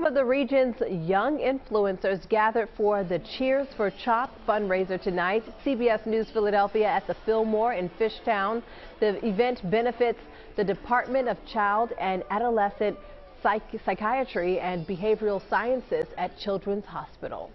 Some of the region's young influencers gathered for the Cheers for CHOP fundraiser tonight. CBS News Philadelphia at the Fillmore in Fishtown. The event benefits the Department of Child and Adolescent Psych Psychiatry and Behavioral Sciences at Children's Hospital.